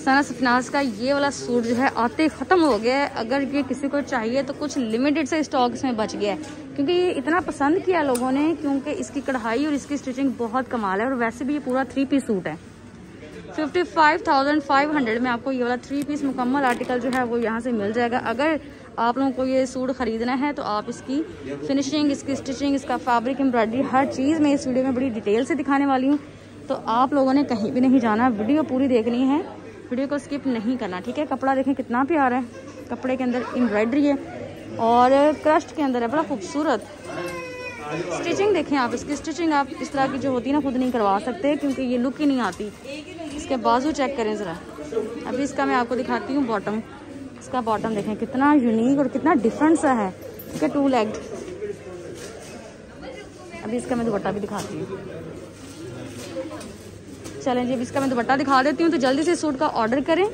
सना सफनाज का ये वाला सूट जो है आते ख़त्म हो गया है। अगर ये किसी को चाहिए तो कुछ लिमिटेड से स्टॉक इसमें बच गया है। क्योंकि ये इतना पसंद किया लोगों ने, क्योंकि इसकी कढ़ाई और इसकी स्टिचिंग बहुत कमाल है और वैसे भी ये पूरा थ्री पीस सूट है। Fifty five thousand five hundred में आपको ये वाला थ्री पीस मुकम्मल आर्टिकल जो है वो यहाँ से मिल जाएगा। अगर आप लोगों को ये सूट ख़रीदना है तो आप इसकी फिनिशिंग इसकी स्टिचिंग इसका फैब्रिक एम्ब्रॉयडरी हर चीज़ मैं इस वीडियो में बड़ी डिटेल से दिखाने वाली हूँ। तो आप लोगों ने कहीं भी नहीं जाना वीडियो पूरी देखनी है। वीडियो को स्किप नहीं करना, ठीक है? कपड़ा देखें कितना प्यारा है। कपड़े के अंदर एम्ब्रॉयडरी है और क्रस्ट के अंदर है, बड़ा खूबसूरत। स्टिचिंग देखें आप, इसकी स्टिचिंग आप इस तरह की जो होती है ना, खुद नहीं करवा सकते क्योंकि ये लुक ही नहीं आती। इसके बाजू चेक करें ज़रा। अभी इसका मैं आपको दिखाती हूँ बॉटम इसका बॉटम देखें, कितना यूनिक और कितना डिफरेंट सा है। ठीक है टू लेग अभी इसका मैं दुपट्टा भी दिखाती हूँ। चलें जी, अब इसका मैं दुपट्टा दिखा देती हूँ तो जल्दी से सूट का ऑर्डर करें।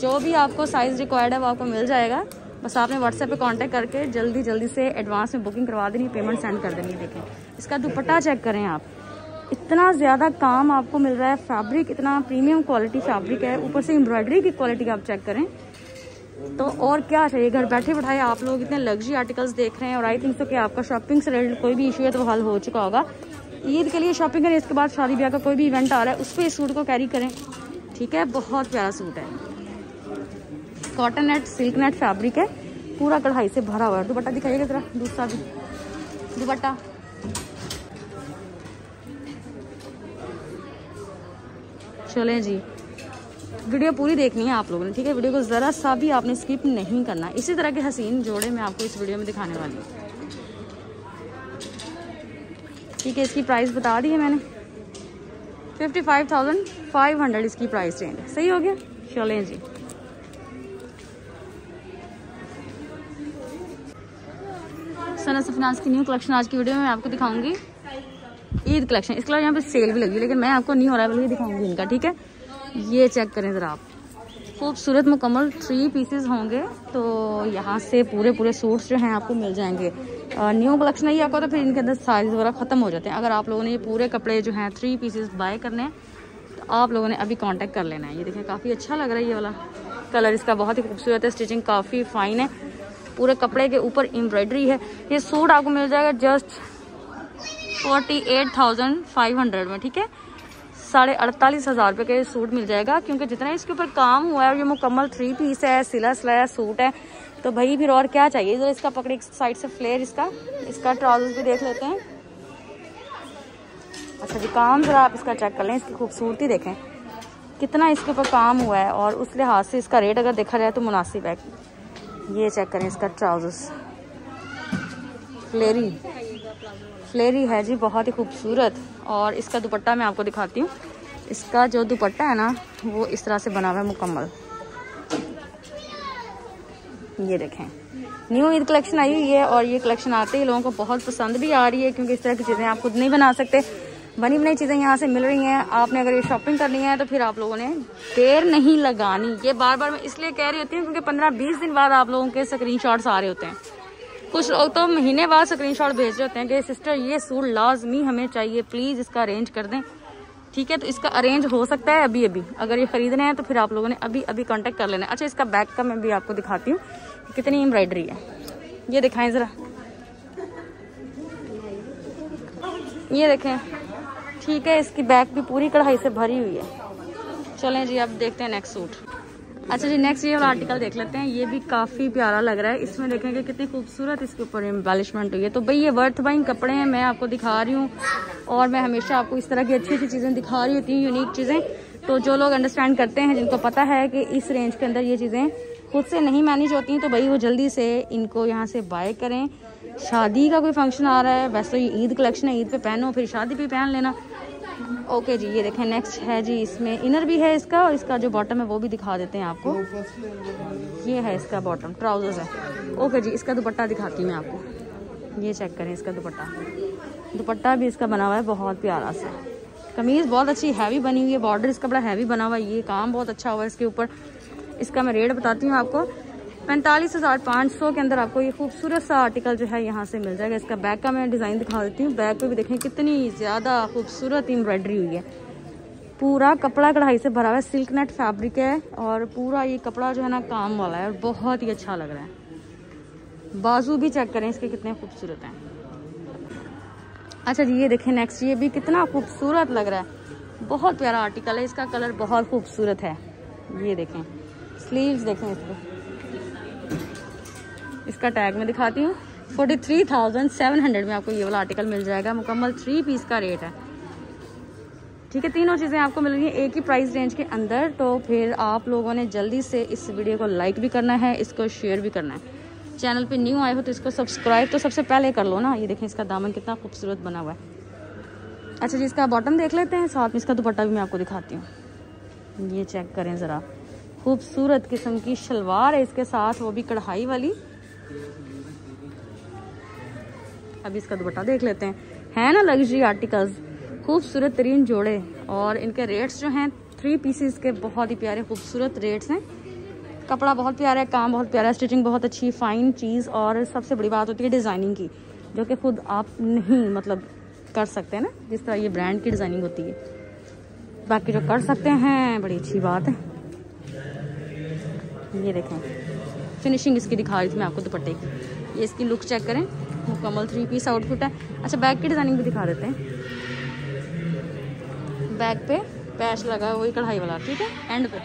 जो भी आपको साइज़ रिक्वायर्ड है, वो आपको मिल जाएगा। बस आपने व्हाट्सएप पे कांटेक्ट करके जल्दी जल्दी से एडवांस में बुकिंग करवा देनी पेमेंट सेंड कर देनी देखें। इसका दुपट्टा चेक करें आप। इतना ज़्यादा काम आपको मिल रहा है फैब्रिक इतना प्रीमियम क्वालिटी फैब्रिक है। ऊपर से एम्ब्रॉयडरी की क्वालिटी आप चेक करें। तो और क्या चाहिए? घर बैठे बैठाए आप लोग, इतने लग्जरी आर्टिकल्स देख रहे हैं और आई थिंक सो कि आपका शॉपिंग से रिलेटेड कोई भी इशू है तो हल हो चुका होगा। ईद के लिए शॉपिंग करें, इसके बाद शादी ब्याह का कोई भी इवेंट आ रहा है, उस पर इस सूट को कैरी करें। ठीक है? बहुत प्यारा सूट है। Cotton net silk net fabric है। पूरा कढ़ाई से भरा हुआ है। दुपट्टा दिखाइएगा जरा, दूसरा भी। दुपट्टा। चलें जी। वीडियो पूरी देखनी है आप लोगों ने, ठीक है? वीडियो को ज़रा सा भी आपने स्किप नहीं करना। इसी तरह के हसीन जोड़े मैं आपको इस वीडियो में दिखाने वाली हूँ। ठीक है, इसकी प्राइस बता दी है मैंने। Fifty five thousand five hundred इसकी प्राइस रेंज सही हो गया? चलें जी। सना सफनाज की न्यू कलेक्शन आज की वीडियो में मैं आपको दिखाऊँगी। ईद कलेक्शन इसके अलावा यहाँ पे सेल भी लगी लेकिन मैं आपको नहीं हो रहा है बल्कि दिखाऊँगी इनका, ठीक है? ये चेक करें ज़रा आप। खूबसूरत मुकम्मल थ्री पीसेस होंगे तो यहाँ से पूरे पूरे सूट्स जो हैं आपको मिल जाएँगे। न्यू कलेक्शन नहीं आपको तो फिर इनके अंदर साइज़ वगैरह ख़त्म हो जाते हैं। अगर आप लोगों ने ये पूरे कपड़े जो हैं थ्री पीसेस बाय करने हैं तो आप लोगों ने अभी कांटेक्ट कर लेना है। ये देखें काफ़ी अच्छा लग रहा है ये वाला कलर इसका, बहुत ही खूबसूरत है स्टिचिंग काफ़ी फाइन है। पूरे कपड़े के ऊपर एम्ब्रॉयडरी है। ये सूट आपको मिल जाएगा just forty eight thousand five hundred में, ठीक है? साढ़े अड़तालीस हज़ार रुपये का सूट मिल जाएगा, क्योंकि जितना इसके ऊपर काम हुआ है और ये मुकम्मल थ्री पीस है, सिला सिलाया सूट है तो भाई फिर और क्या चाहिए? इधर इसका पकड़े साइड से फ्लेयर इसका इसका ट्राउज़र भी देख लेते हैं। अच्छा जी, काम ज़रा आप इसका चेक कर लें, इसकी खूबसूरती देखें। कितना इसके ऊपर काम हुआ है और उस लिहाज से इसका रेट अगर देखा जाए तो मुनासिब है। ये चेक करें इसका ट्राउजर्स फ्लेरी फ्लेरी है जी, बहुत ही खूबसूरत। और इसका दुपट्टा मैं आपको दिखाती हूँ। इसका जो दुपट्टा है ना, वो इस तरह से बना हुआ है मुकम्मल। ये देखें। न्यू ईद कलेक्शन आई हुई है और ये कलेक्शन आते ही लोगों को बहुत पसंद भी आ रही है क्योंकि इस तरह की चीज़ें आप खुद नहीं बना सकते। बनी बनाई चीज़ें यहाँ से मिल रही हैं। आपने अगर ये शॉपिंग करनी है तो फिर आप लोगों ने देर नहीं लगानी। ये बार बार मैं इसलिए कह रही होती हूँ क्योंकि पंद्रह बीस दिन बाद आप लोगों के स्क्रीन आ रहे होते हैं। कुछ लोग तो महीने बाद स्क्रीन भेज रहे होते हैं कि सिस्टर ये सूट लाजमी हमें चाहिए प्लीज़ इसका अरेंज कर दें। ठीक है तो इसका अरेंज हो सकता है अभी अभी अगर ये खरीदने हैं तो फिर आप लोगों ने अभी अभी कांटेक्ट कर लेना है। अच्छा इसका बैक का मैं भी आपको दिखाती हूँ कि कितनी एम्ब्रॉयडरी है। ये दिखाएँ ज़रा। ये देखें। ठीक है, इसकी बैक भी पूरी कढ़ाई से भरी हुई है। चलें जी, अब देखते हैं नेक्स्ट सूट अच्छा जी नेक्स्ट ये वाला आर्टिकल देख लेते हैं। ये भी काफ़ी प्यारा लग रहा है। इसमें देखेंगे कितनी खूबसूरत इसके ऊपर एम्बेलिशमेंट हुई है। तो भाई, ये वर्थ बाइंग कपड़े हैं, मैं आपको दिखा रही हूँ। और मैं हमेशा आपको इस तरह की अच्छी अच्छी चीज़ें दिखा रही होती हूँ यूनिक चीज़ें। तो जो लोग अंडरस्टैंड करते हैं, जिनको पता है कि इस रेंज के अंदर ये चीज़ें खुद से नहीं मैनेज होती हैं तो भाई वो जल्दी से इनको यहाँ से बाय करें। शादी का कोई फ़ंक्शन आ रहा है, वैसे तो ये ईद कलेक्शन है, ईद पे पहनो, फिर शादी पे पहन लेना। ओके जी, ये देखें नेक्स्ट है जी, इसमें इनर भी है इसका और इसका जो बॉटम है वो भी दिखा देते हैं आपको। ये है इसका बॉटम ट्राउजर्स है। ओके जी, इसका दुपट्टा दिखाती हूँ मैं आपको। ये चेक करें इसका दुपट्टा। दुपट्टा भी इसका बना हुआ है, बहुत प्यारा सा। कमीज़ बहुत अच्छी हैवी बनी हुई है बॉर्डर इसका बड़ा हैवी बना हुआ है। ये काम बहुत अच्छा हुआ है इसके ऊपर। इसका मैं रेट बताती हूँ आपको। पैंतालीस हज़ार पाँच सौ के अंदर आपको ये खूबसूरत सा आर्टिकल जो है यहाँ से मिल जाएगा। इसका बैग का मैं डिज़ाइन दिखा देती हूँ। बैग पे भी देखें, कितनी ज़्यादा खूबसूरत एम्ब्रॉयडरी हुई है। पूरा कपड़ा कढ़ाई से भरा हुआ है सिल्क नेट फैब्रिक है और पूरा ये कपड़ा जो है ना काम वाला है और बहुत ही अच्छा लग रहा है। बाजू भी चेक करें, इसके कितने खूबसूरत हैं। अच्छा जी, ये देखें नेक्स्ट ये भी कितना खूबसूरत लग रहा है। बहुत प्यारा आर्टिकल है, इसका कलर बहुत खूबसूरत है। ये देखें स्लीव्स देखें इसको। इसका टैग मैं दिखाती हूँ। Forty three thousand seven hundred में आपको ये वाला आर्टिकल मिल जाएगा। मुकम्मल थ्री पीस का रेट है। ठीक है, तीनों चीज़ें आपको मिल रही हैं। एक ही प्राइस रेंज के अंदर तो फिर आप लोगों ने जल्दी से इस वीडियो को लाइक भी करना है, इसको शेयर भी करना है। चैनल पे न्यू आए हो तो इसको सब्सक्राइब तो सबसे पहले कर लो ना। ये देखें, इसका दामन कितना खूबसूरत बना हुआ है। अच्छा जी, इसका बॉटम देख लेते हैं। साथ में इसका दुपट्टा भी मैं आपको दिखाती हूँ। ये चेक करें ज़रा। खूबसूरत किस्म की शलवार है इसके साथ, वो भी कढ़ाई वाली। अभी इसका दुपट्टा देख लेते हैं। है ना लग्जरी आर्टिकल्स खूबसूरत तरीन जोड़े। और इनके रेट्स जो हैं थ्री पीसीस के बहुत ही प्यारे, खूबसूरत रेट्स हैं। कपड़ा बहुत प्यारा है, काम बहुत प्यारा है स्टिचिंग बहुत अच्छी फाइन चीज़ और सबसे बड़ी बात होती है डिज़ाइनिंग की, जो कि खुद आप नहीं मतलब कर सकते हैं ना, जिस तरह ये ब्रांड की डिज़ाइनिंग होती है। बाकी जो कर सकते हैं, बड़ी अच्छी बात है। ये देखें। फिनिशिंग इसकी दिखा रही थी मैं आपको दुपट्टे की। ये इसकी लुक चेक करें। मुकम्मल थ्री पीस आउटफिट है। अच्छा बैग की डिज़ाइनिंग भी दिखा देते हैं। बैग पे पैच लगा वही कढ़ाई वाला, ठीक है? एंड पे।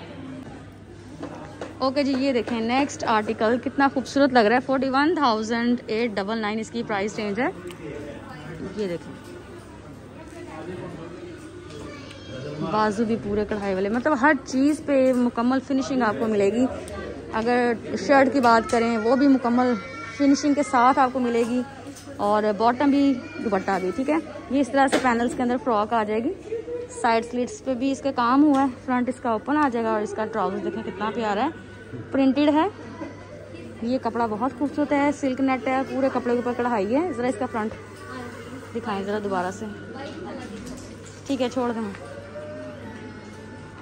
ओके जी, ये देखें नेक्स्ट आर्टिकल कितना खूबसूरत लग रहा है। Forty one thousand eight double nine इसकी प्राइस रेंज है। ये देखें। बाजू भी पूरे कढ़ाई वाले। मतलब हर चीज़ पे मुकम्मल फिनिशिंग आपको मिलेगी। अगर शर्ट की बात करें, वो भी मुकम्मल फिनिशिंग के साथ आपको मिलेगी और बॉटम भी दुपट्टा भी, ठीक है? ये इस तरह से पैनल्स के अंदर फ्रॉक आ जाएगी। साइड स्लीट्स पे भी इसका काम हुआ है। फ्रंट इसका ओपन आ जाएगा और इसका ट्राउज़र देखें कितना प्यारा है। प्रिंटेड है। ये कपड़ा बहुत खूबसूरत है। सिल्क नेट है। पूरे कपड़े के ऊपर कढ़ाई है। ज़रा इसका फ्रंट दिखाएँ ज़रा दोबारा से। ठीक है, छोड़ दें।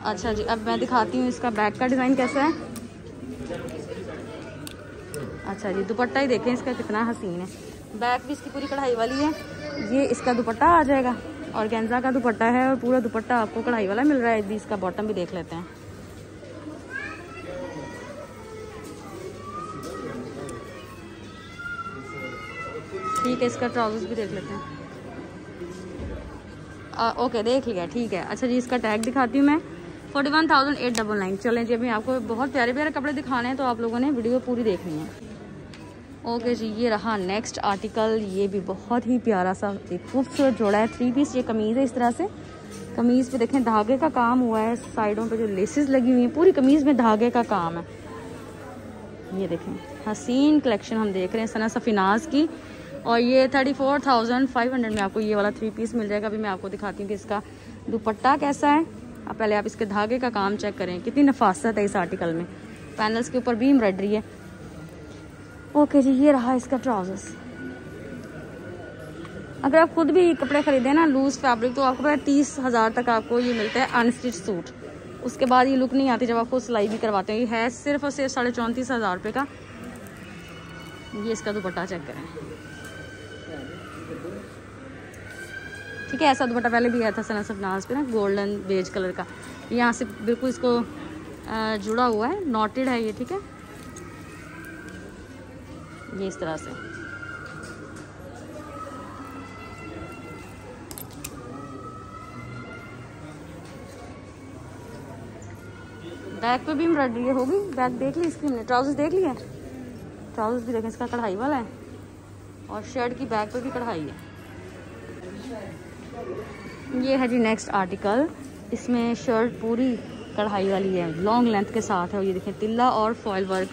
अच्छा जी, अब मैं दिखाती हूँ इसका बैक का डिज़ाइन कैसा है। अच्छा जी दुपट्टा ही देखें इसका कितना हसीन है। बैक भी इसकी पूरी कढ़ाई वाली है। ये इसका दुपट्टा आ जाएगा। और गेंजा का दुपट्टा है और पूरा दुपट्टा आपको कढ़ाई वाला मिल रहा है। भी इसका बॉटम भी देख लेते हैं। ठीक है इसका ट्राउजर्स भी देख लेते हैं। आ, ओके देख लिया ठीक है। अच्छा जी इसका टैग दिखाती हूँ मैं। Forty one thousand eight double nine चलें जी अभी आपको बहुत प्यारे प्यारे कपड़े दिखाने हैं तो आप लोगों ने वीडियो पूरी देखनी है। ओके जी, ये रहा नेक्स्ट आर्टिकल ये भी बहुत ही प्यारा सा एक खूबसूरत जोड़ा है थ्री पीस ये कमीज़ है इस तरह से। कमीज़ पे देखें, धागे का काम हुआ है, साइडों पे जो लेसेस लगी हुई हैं, पूरी कमीज़ में धागे का काम है। ये देखें, हसीन कलेक्शन हम देख रहे हैं सना सफिनाज की। और ये thirty four thousand five hundred में आपको ये वाला थ्री पीस मिल जाएगा। अभी मैं आपको दिखाती हूँ कि इसका दुपट्टा कैसा है। अब पहले आप इसके धागे का काम चेक करें, कितनी नफासत है इस आर्टिकल में। पैनल्स के ऊपर भी एम्ब्रॉयडरी है। ओके जी, ये रहा इसका ट्राउजर्स अगर आप खुद भी कपड़े खरीदें ना लूज फैब्रिक तो आपको पता है तीस हज़ार तक आपको ये मिलता है अनस्टिच सूट उसके बाद ये लुक नहीं आती जब आपको सिलाई भी करवाते हैं। ये है सिर्फ़ और सिर्फ़ साढ़े चौंतीस हज़ार रुपये का। ये इसका दुपट्टा चेक करें। ठीक है, ऐसा दुपट्टा पहले भी आया था सना सफनाज पे ना गोल्डन बेज कलर का। यहाँ से बिल्कुल इसको जुड़ा हुआ है नॉटेड है ये, ठीक है? ये इस तरह से। बैक पे भी एम्ब्रॉयडरी होगी। बैक देख ली इसकी हमने। ट्राउजर्स देख लिया ट्राउजर्स भी देखें, इसका कढ़ाई वाला है। और शर्ट की बैक पे भी कढ़ाई है। ये है जी नेक्स्ट आर्टिकल इसमें शर्ट पूरी कढ़ाई वाली है। लॉन्ग लेंथ के साथ है और ये देखें, तिल्ला और फॉयल वर्क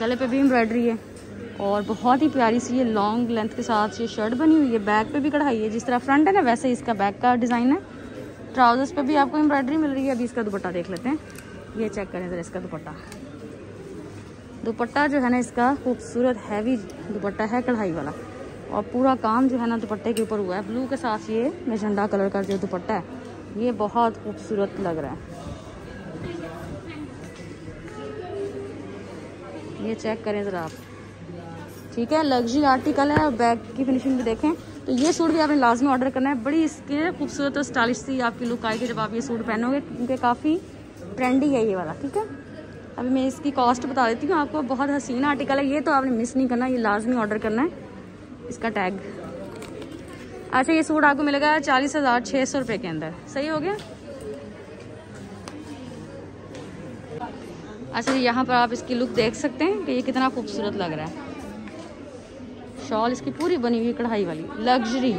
गले पे भी एम्ब्रॉयडरी है। और बहुत ही प्यारी सी ये लॉन्ग लेंथ के साथ ये शर्ट बनी हुई है। बैक पे भी कढ़ाई है, जिस तरह फ्रंट है ना, वैसे इसका बैक का डिज़ाइन है। ट्राउजर्स पे भी आपको एम्ब्रॉयडरी मिल रही है। अभी इसका दुपट्टा देख लेते हैं। ये चेक करें ज़रा इसका दुपट्टा। दुपट्टा जो है ना, इसका खूबसूरत हैवी दुपट्टा है, कढ़ाई वाला। और पूरा काम जो है ना, दुपट्टे के ऊपर हुआ है। ब्लू के साथ ये मझंडा कलर का जो दुपट्टा है, ये बहुत खूबसूरत लग रहा है। ये चेक करें ज़रा आप। ठीक है लग्जरी आर्टिकल है और बैग की फिनिशिंग भी देखें। तो ये सूट भी आपने लाजमी ऑर्डर करना है। बड़ी इसके खूबसूरत और स्टाइलिश सी आपकी लुक आएगी जब आप ये सूट पहनोगे। क्योंकि काफ़ी ट्रेंडी है ये वाला, ठीक है? अभी मैं इसकी कॉस्ट बता देती हूँ आपको। बहुत हसीन आर्टिकल है। ये तो आपने मिस नहीं करना, ये लाजमी ऑर्डर करना है। इसका टैग अच्छा ये सूट आपको मिलेगा चालीस हज़ार छः सौ रुपये के अंदर। सही हो गया? अच्छा यहाँ पर आप इसकी लुक देख सकते हैं कि ये कितना खूबसूरत लग रहा है। शॉल इसकी पूरी बनी हुई कढ़ाई वाली लग्जरी